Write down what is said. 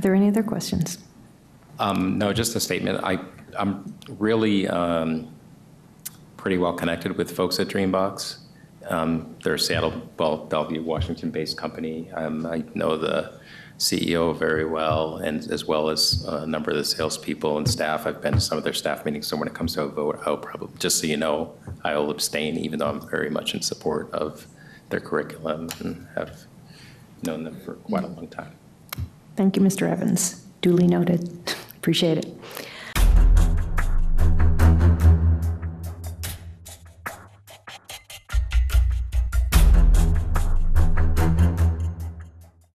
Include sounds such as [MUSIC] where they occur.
there any other questions? Um, No, just a statement. I, I'm really um, pretty well connected with folks at Dreambox. Um, They're a Seattle, well, Bellevue, Washington-based company. Um, I know the CEO very well, and as well as a number of the salespeople and staff. I've been to some of their staff meetings, so when it comes to a vote, I'll probably, just so you know, I will abstain, even though I'm very much in support of their curriculum and have known them for quite a long time. Thank you, Mr. Evans. Duly noted. [LAUGHS] Appreciate it.